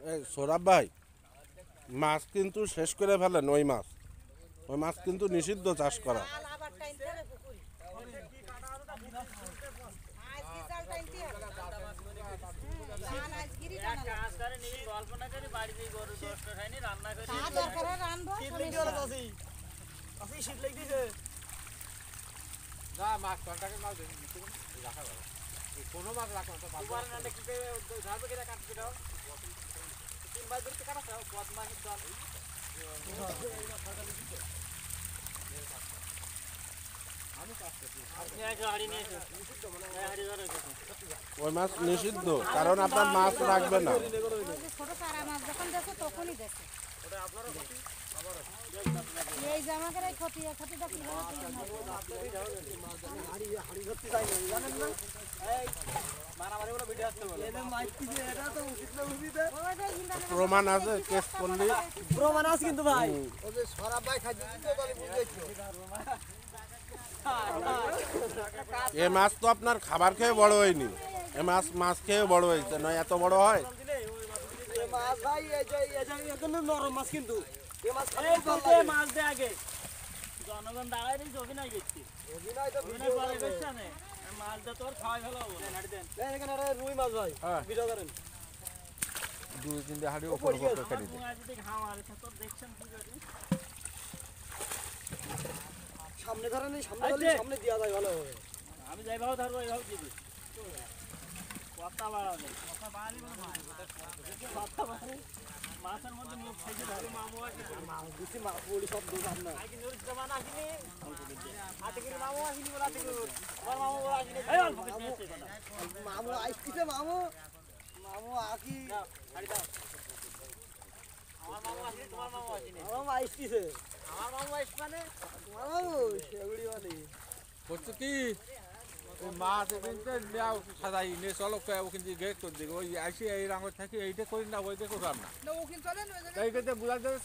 এই সৌরভ ভাই মাছ কিন্তু শেষ করে ফেলেন ওই মাছ। ওই মাছ কিন্তু নিষিদ্ধ চাষ করা। না মাছ মাছ রাখা যাবে কোনো মাছ না দুবার কি কিনা কাটবে দাও দল। গেছে ওই মাছ নিষিদ্ধ কারণ আপনার মাছ রাখবে না। ছোট মাছ যখন দেখো তখনই দেখো। এই প্রমাণ আছে কিন্তু এ মাছ তো আপনার খাবার খেয়ে বড় হয়নি। এ মাছ মাছ খেয়ে বড় হয়েছে নয় এত বড় হয়? মাছ ভাই এই যে এই যে নরম মাছ কিন্তু। মাছ মাছ দে আগে। জনগণ দাঁড়ায় অভিনয় করছি। অভিনয় করছে দে তোর খাওয়াই ভালো দেন এখানে রুই মাছ ভাই। হ্যাঁ। ভিডিও করেন। দুই তিনটে হাড়ি ওপর ওপর সামনে ধরেন সামনে এই ধরলে সামনে দেওয়া যায় ভালো হবে। আমি যাইভাবে ধরবো এইভাবে দিবি। কথা বাড়াবে। কথা বাড়ালি কথা বাড়ালি। মাছের মধ্যে মুখ থেকে ধরে মামু আছে। বেশি মাছ পড়ি সব দোকান না আগে নুর জমান আসিনি হাতে করে মামু আসিনি বলা থেকে আমার মামু বলা আসিনি কিছু মামু মামু মামু আমার মামু আসিনি তোমার মামু আসিনি মামু আইসকিছে আমার মামু আইস মানে তোমার মামু সেগুলি মানে করছ কি? মাছ কিন্তু নেওয়া সাদাই নে চলো ও কিন্তু গেট করে দিকে ওই এই রাঙর থাকি এইটা করি না ওইটা করলাম না। এইটাতে বোঝা যাবে